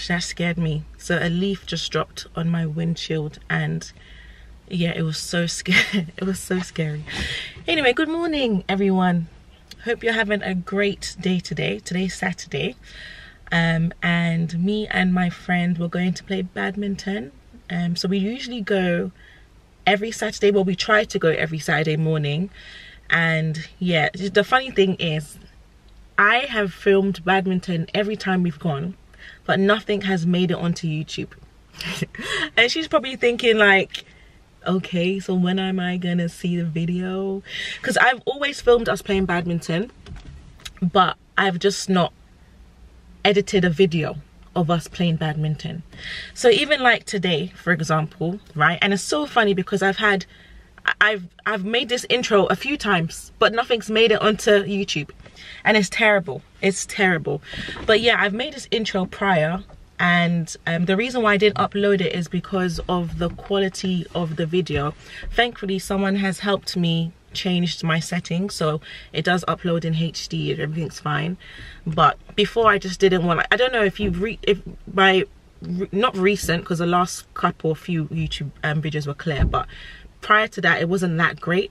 gosh that scared me. So a leaf just dropped on my windshield and yeah it was so scary. It was so scary. Anyway good morning everyone. Hope you're having a great day today. Today's saturday. Um, and me and my friend were going to play badminton. Um, so we usually go every saturday. Well we try to go every saturday morning. And yeah the funny thing is i have filmed badminton every time we've gone but nothing has made it onto youtube. And she's probably thinking like okay so when am i gonna see the video? Because i've always filmed us playing badminton but i've just not edited a video of us playing badminton. So even like today for example right and it's so funny because i've had I've I've made this intro a few times, but nothing's made it onto YouTube. And it's terrible. It's terrible. But yeah, I've made this intro prior and um, the reason why I didn't upload it is because of the quality of the video. Thankfully, someone has helped me change my settings so it does upload in HD everything's fine. But before I just didn't want, I don't know if you've re if by not recent because the last couple few YouTube um, videos were clear, but prior to that it wasn't that great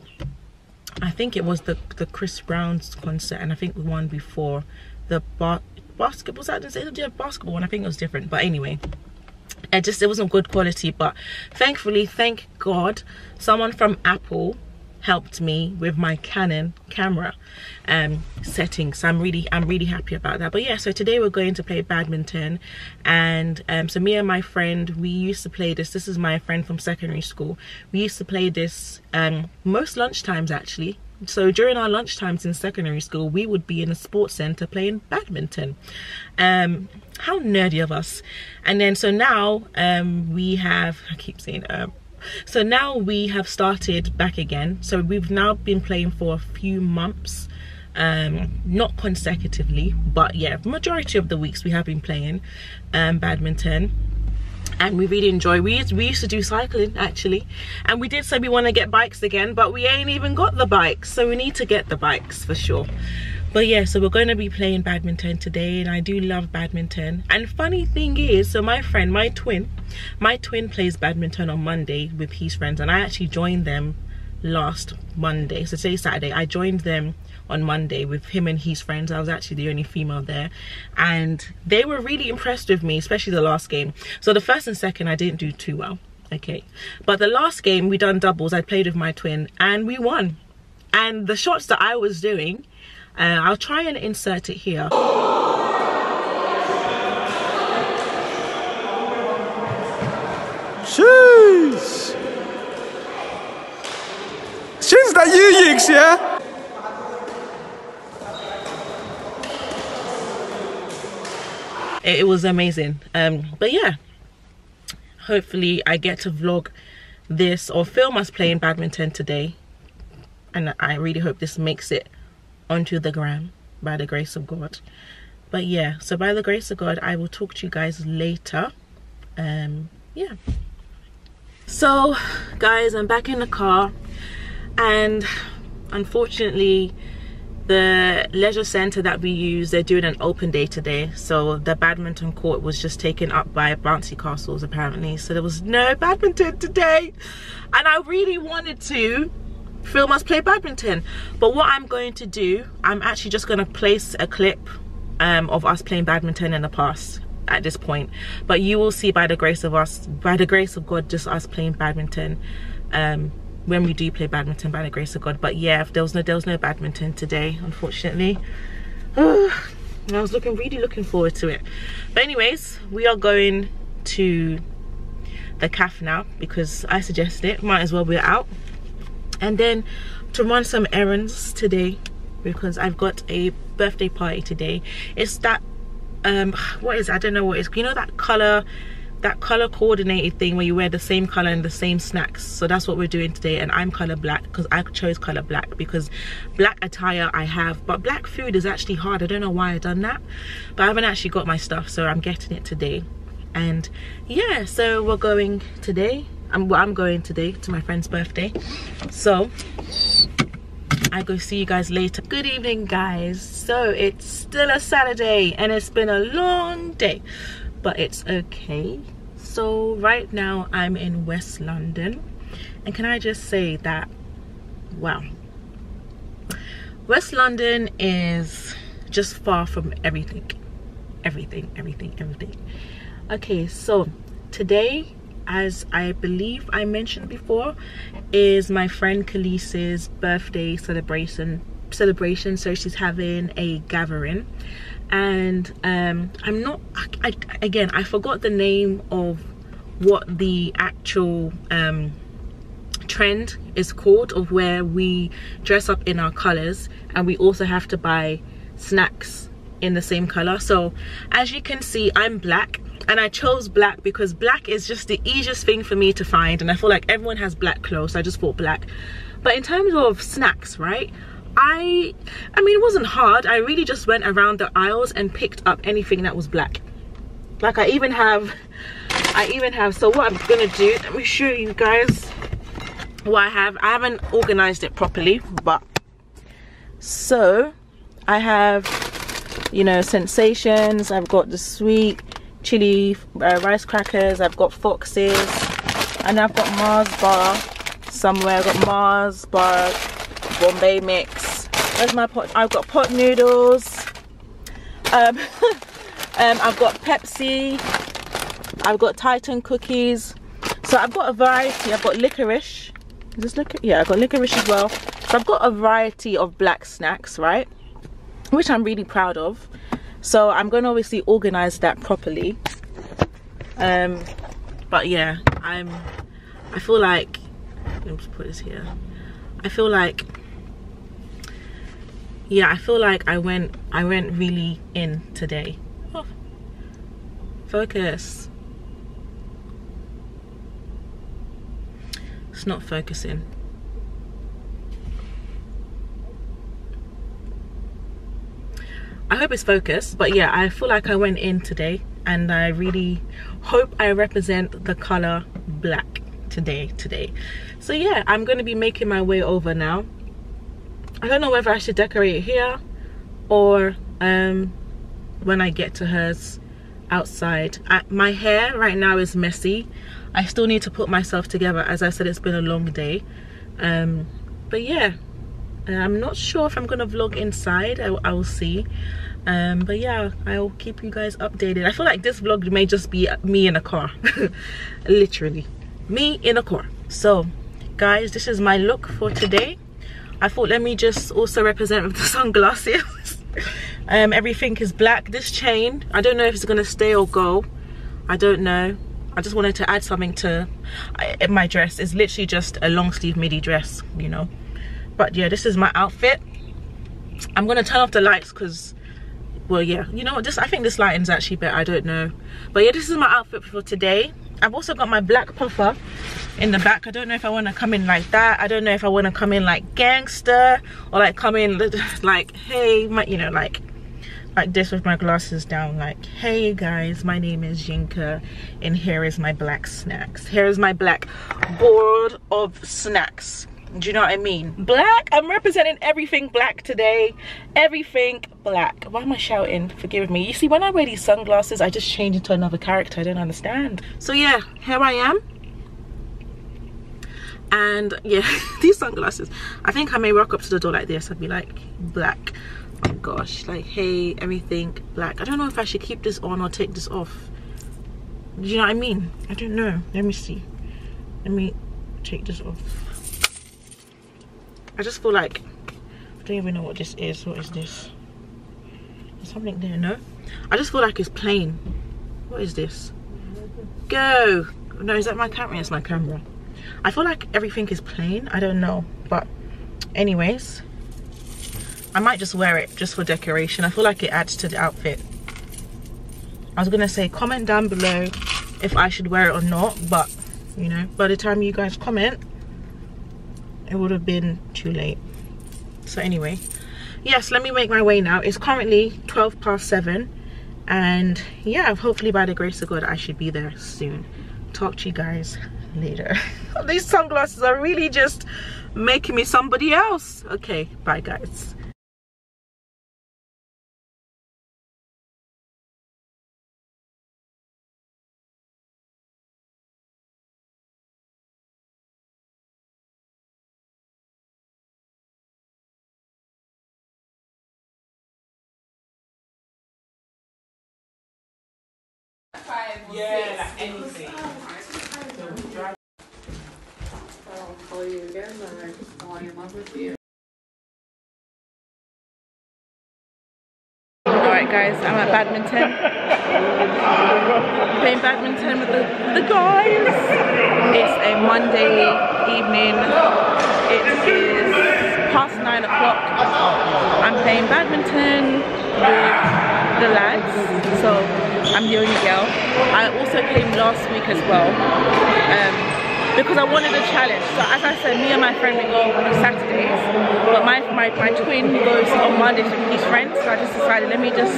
i think it was the the chris brown's concert and i think the one before the bar basketball was that the basketball one? I think it was different but anyway. It just it wasn't good quality but thankfully thank god someone from apple helped me with my Canon camera um, settings. So I'm really, I'm really happy about that. But yeah, so today we're going to play badminton, and um, so me and my friend, we used to play this. This is my friend from secondary school. We used to play this um, most lunchtimes actually. So during our lunchtimes in secondary school, we would be in a sports center playing badminton. Um, how nerdy of us! And then so now um, we have, I keep saying um, so now we have started back again. So we've now been playing for a few months um not consecutively but yeah majority of the weeks we have been playing um badminton. And we really enjoy we used, we used to do cycling actually. And we did say we want to get bikes again but we ain't even got the bikes so we need to get the bikes for sure but yeah so we're going to be playing badminton today and i do love badminton. And funny thing is so my friend my twin my twin plays badminton on monday with his friends and i actually joined them last monday. So today's saturday. I joined them on monday with him and his friends. I was actually the only female there. And they were really impressed with me especially the last game. So the first and second i didn't do too well. Okay. But the last game we done doubles. I played with my twin and we won. And the shots that i was doing uh, I'll try and insert it here. Jeez! She's the Yu yeah? It, it was amazing. Um, but yeah, hopefully I get to vlog this or film us playing badminton today. And I really hope this makes it onto the gram by the grace of God. But yeah, so by the grace of God, I will talk to you guys later. Um, yeah. So, guys, I'm back in the car, and unfortunately, the leisure center that we use, they're doing an open day today. So the badminton court was just taken up by bouncy castles apparently. So there was no badminton today, and I really wanted to film us play badminton. But what i'm going to do i'm actually just going to place a clip um, of us playing badminton in the past at this point. But you will see by the grace of us by the grace of god just us playing badminton um, when we do play badminton by the grace of god. But yeah there was no there was no badminton today unfortunately. I was looking really looking forward to it. But anyways we are going to the calf now because i suggested it. Might as well be out and then to run some errands today because I've got a birthday party today. It's that um what is I don't know what is you know that color that color coordinated thing where you wear the same color and the same snacks? So that's what we're doing today and I'm color black because I chose color black because black attire I have but black food is actually hard. I don't know why I done that but I haven't actually got my stuff so I'm getting it today. And yeah so we're going today I'm, I'm going today to my friend's birthday so I go see you guys later. Good evening guys. So it's still a Saturday and it's been a long day, but it's okay. So right now I'm in West London and can I just say that, wow. West London is just far from everything. Everything, everything, everything. Okay, so today as I believe I mentioned before, is my friend Khalees's birthday celebration. Celebration, so she's having a gathering, and um, I'm not. I, I, again, I forgot the name of what the actual um, trend is called of where we dress up in our colors, and we also have to buy snacks in the same color. So as you can see, I'm black and I chose black because black is just the easiest thing for me to find and I feel like everyone has black clothes so I just bought black. But in terms of snacks right I I mean it wasn't hard. I really just went around the aisles and picked up anything that was black. Like I even have I even have so what I'm gonna do let me show you guys what I have. I haven't organized it properly but so I have you know sensations I've got the sweet chili uh, rice crackers i've got foxes and i've got mars bar somewhere i've got mars bar bombay mix where's my pot i've got pot noodles um, um i've got pepsi i've got titan cookies so i've got a variety i've got licorice this licorice yeah i've got licorice as well so i've got a variety of black snacks right which i'm really proud of. So i'm going to obviously organize that properly. Um but yeah i'm i feel like let me just put this here. I feel like yeah i feel like i went i went really in today. Oh. focus. It's not focusing I hope it's focused but yeah I feel like I went in today and I really hope I represent the color black today today. So yeah I'm going to be making my way over now. I don't know whether I should decorate here or um, when I get to hers outside. I, my hair right now is messy. I still need to put myself together. As I said it's been a long day. Um, but yeah I'm not sure if I'm gonna vlog inside. I, I will see. Um, but yeah I'll keep you guys updated. I feel like this vlog may just be me in a car. Literally. Me in a car. So guys this is my look for today. I thought let me just also represent with the sunglasses. Um, everything is black. This chain I don't know if it's gonna stay or go. I don't know. I just wanted to add something to my dress. It's literally just a long sleeve midi dress you know but yeah this is my outfit. I'm gonna turn off the lights because well yeah you know what this i think this lighting's actually better i don't know. But yeah this is my outfit for today. I've also got my black puffer in the back. I don't know if i want to come in like that. I don't know if i want to come in like gangster or like come in like hey my you know like like this with my glasses down like hey guys my name is Yinka and here is my black snacks. Here is my black board of snacks do you know what i mean? Black i'm representing everything black today. Everything black. Why am i shouting? Forgive me. You see when i wear these sunglasses i just change into another character. I don't understand. So yeah here i am. And yeah these sunglasses i think i may walk up to the door like this i'd be like black. Oh gosh like hey everything black. I don't know if i should keep this on or take this off. Do you know what i mean? I don't know. Let me see. Let me take this off I just feel like I don't even know what this is. What is this? There's something there, no? I just feel like it's plain. What is this? Go! No, is that my camera? It's my camera. I feel like everything is plain. I don't know. But anyways, I might just wear it just for decoration. I feel like it adds to the outfit. I was gonna say comment down below if I should wear it or not, but you know, by the time you guys comment, it would have been too late so anyway yes let me make my way now it's currently 12 past 7 and yeah hopefully by the grace of god i should be there soon talk to you guys later these sunglasses are really just making me somebody else. Okay, bye guys. Yeah, like anything. I'll call you again when I fall in love with you. Alright guys, I'm at badminton. Playing badminton with the, the guys. It's a Monday evening. It is past 9 o'clock. I'm playing badminton with the lads. So I'm the only girl. I also came last week as well. Um, because I wanted a challenge. So as I said, me and my friend we go on Saturdays, but my, my, my twin goes on Mondays with his friends. So I just decided let me just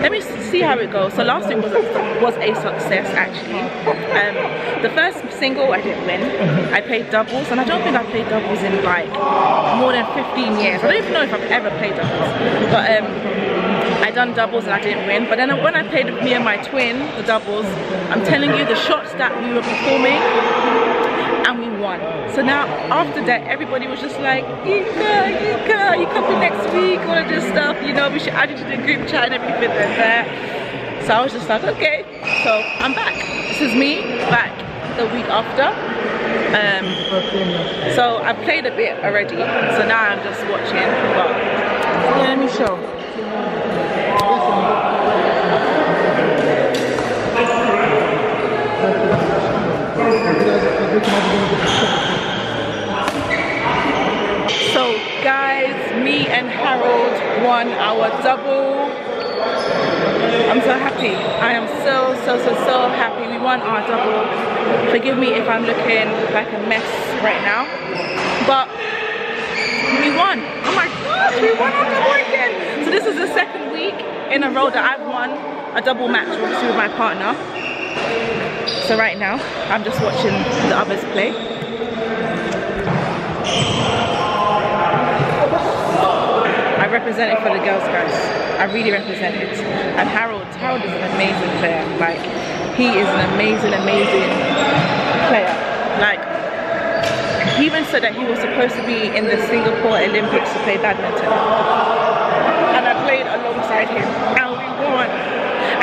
let me see how it goes. So last week was a, was a success actually. Um, the first single I didn't win. I played doubles, and I don't think I played doubles in like more than 15 years. I don't even know if I've ever played doubles, but. Um, I done doubles and I didn't win. But then when I played with me and my twin, the doubles, I'm telling you the shots that we were performing and we won. So now after that, everybody was just like, Ika, Ika, you come next week, all of this stuff, you know, we should add you to the group chat and everything like that. So I was just like, okay. So I'm back. This is me back the week after. Um, so I played a bit already. So now I'm just watching. But yeah, let me show. So guys, me and Harold won our double. I'm so happy. I am so, so, so, so happy. We won our double. Forgive me if I'm looking like a mess right now. But we won. Oh my gosh, we won our double again. So this is the second week in a row that I've won a double match obviously with my partner. So right now, I'm just watching the others play. I represented for the girls guys. I really represented. And Harold, Harold is an amazing player. Like, he is an amazing, amazing player. Like, he even said that he was supposed to be in the Singapore Olympics to play badminton. And I played alongside him and we won.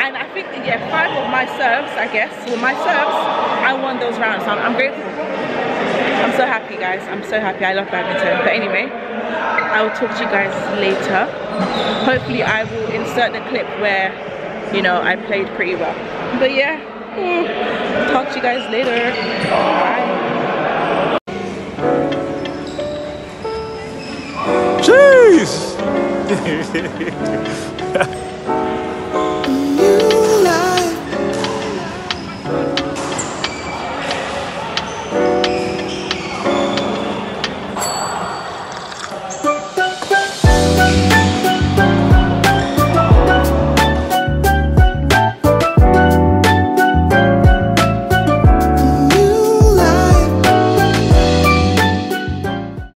And I think, yeah, five of my serves, I guess, with my serves, I won those rounds. I'm, I'm grateful. I'm so happy, guys. I'm so happy. I love badminton. But anyway, I will talk to you guys later. Hopefully, I will insert the clip where, you know, I played pretty well. But yeah, mm, talk to you guys later. Bye. Jeez!